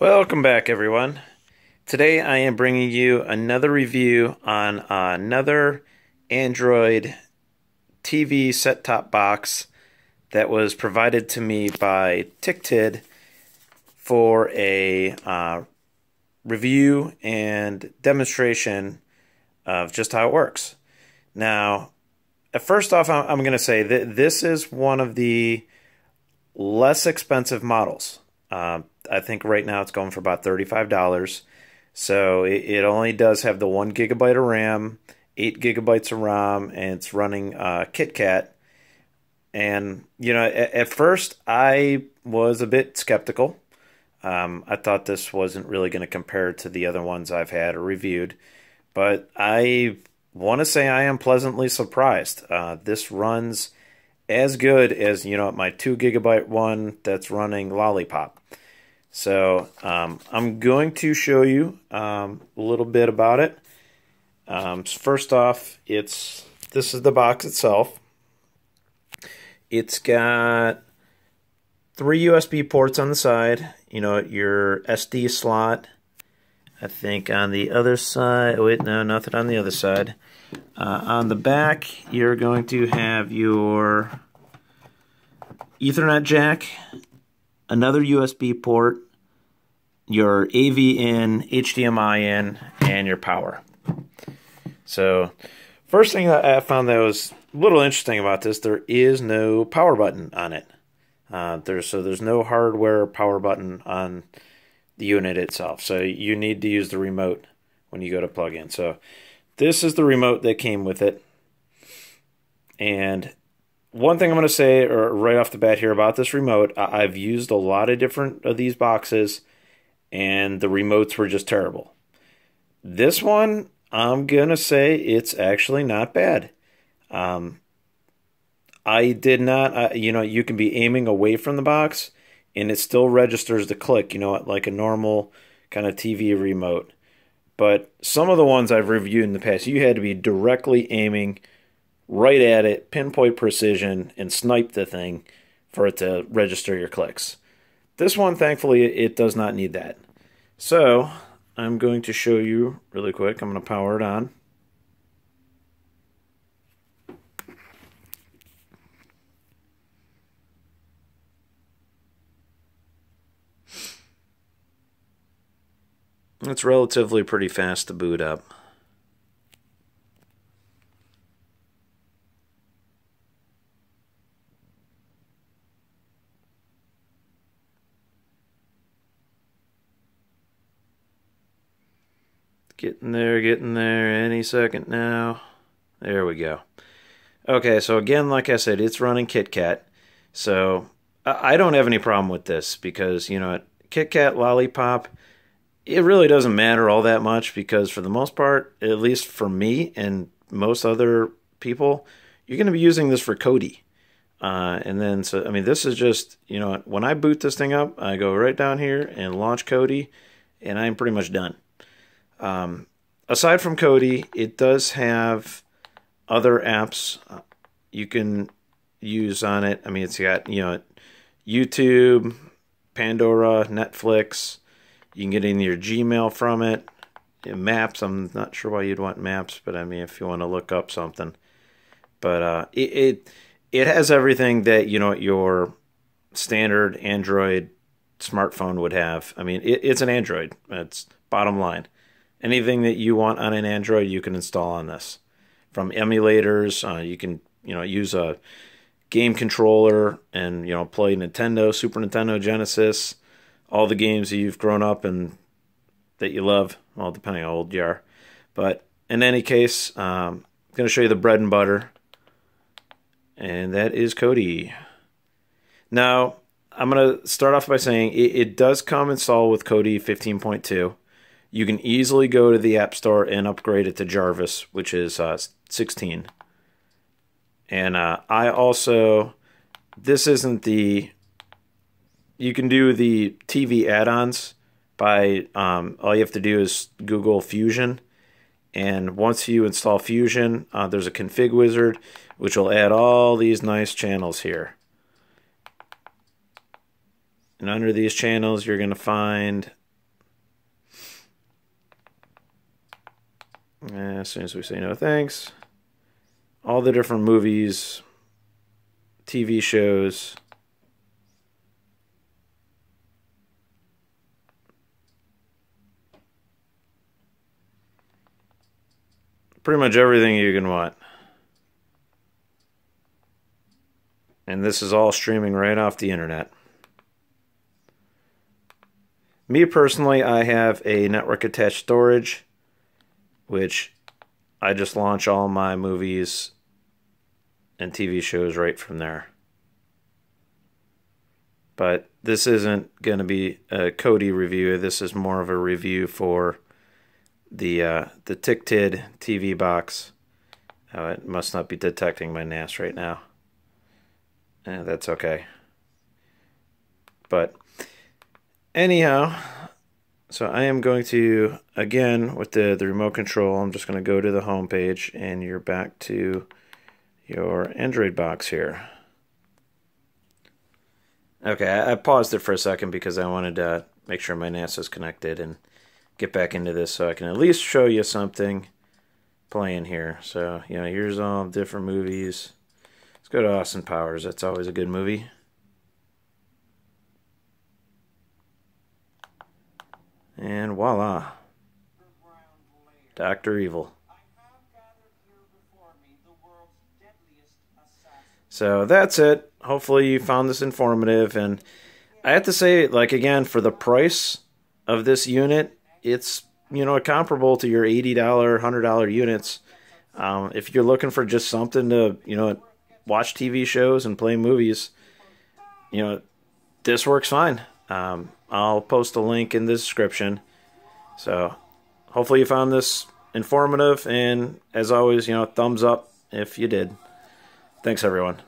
Welcome back, everyone. Today I am bringing you another review on another Android TV set-top box that was provided to me by TicTid for a uh, review and demonstration of just how it works. Now, first off, I'm going to say that this is one of the less expensive models. Uh, I think right now it's going for about $35. So it, it, only does have the one gigabyte of RAM, eight gigabytes of ROM, and it's running uh, KitKat. And, you know, at, at, first I was a bit skeptical. Um, I thought this wasn't really going to compare to the other ones I've had or reviewed. But I want to say I am pleasantly surprised. Uh, this runs as good as you know my two gigabyte one that's running Lollipop. So um, I'm going to show you um, a little bit about it. Um, first off, it's this is the box itself. It's got three USB ports on the side. You know your SD slot. I think on the other side. Wait, no, nothing on the other side. Uh, on the back, you're going to have your Ethernet jack, another USB port, your AV in, HDMI in, and your power. So, first thing that I found that was a little interesting about this, there is no power button on it. Uh, there's so there's no hardware power button on the unit itself. So you need to use the remote when you go to plug in. So this is the remote that came with it. And one thing I'm going to say right off the bat here about this remote, I've used a lot of different of these boxes, and the remotes were just terrible. This one, I'm going to say it's actually not bad. Um, I did not, uh, you know, you can be aiming away from the box, and it still registers the click, you know, like a normal kind of TV remote. But some of the ones I've reviewed in the past, you had to be directly aiming right at it, pinpoint precision, and snipe the thing for it to register your clicks. This one, thankfully, it does not need that. So, I'm going to show you really quick. I'm going to power it on. It's relatively pretty fast to boot up. Getting there, getting there, any second now. There we go. Okay, so again, like I said, it's running KitKat. So I don't have any problem with this because, you know, KitKat Lollipop it really doesn't matter all that much because for the most part, at least for me and most other people, you're going to be using this for Kodi. Uh, and then, so I mean, this is just you know when I boot this thing up, I go right down here and launch Kodi, and I'm pretty much done. Um, aside from Kodi, it does have other apps uh, you can use on it. I mean, it's got you know YouTube, Pandora, Netflix. You can get in your Gmail from it. Maps, I'm not sure why you'd want maps, but I mean, if you want to look up something. But uh, it, it it has everything that you know your standard Android smartphone would have. I mean, it, it's an Android. That's bottom line. Anything that you want on an Android, you can install on this. From emulators, uh, you can you know use a game controller and you know play Nintendo, Super Nintendo, Genesis, all the games that you've grown up and that you love. Well, depending on how old you are. But in any case, um, I'm going to show you the bread and butter. And that is Kodi. Now, I'm going to start off by saying it, it does come installed with Kodi 15.2. You can easily go to the App Store and upgrade it to Jarvis, which is uh, 16. And uh, I also, this isn't the you can do the TV add-ons by um, all you have to do is Google Fusion, and once you install Fusion, uh, there's a config wizard which will add all these nice channels here. And under these channels, you're going to find Eh, as soon as we say no thanks, all the different movies, TV shows, pretty much everything you can want. And this is all streaming right off the internet. Me personally, I have a network attached storage, which I just launch all my movies and TV shows right from there. But this isn't going to be a Kodi review. This is more of a review for the uh, the TicTid TV box. Oh, it must not be detecting my NAS right now. Eh, that's okay. But anyhow, so I am going to again with the the remote control. I'm just going to go to the home page, and you're back to your Android box here. Okay, I, I paused it for a second because I wanted to make sure my NAS is connected and get back into this so I can at least show you something playing here. So, you know, here's all different movies. Let's go to Austin Powers. That's always a good movie. And voila. Dr. Evil. So that's it. Hopefully you found this informative and I have to say like again for the price of this unit it's you know comparable to your eighty dollar, hundred dollar units. Um, if you're looking for just something to you know watch TV shows and play movies, you know this works fine. Um, I'll post a link in the description. So hopefully you found this informative, and as always, you know thumbs up if you did. Thanks everyone.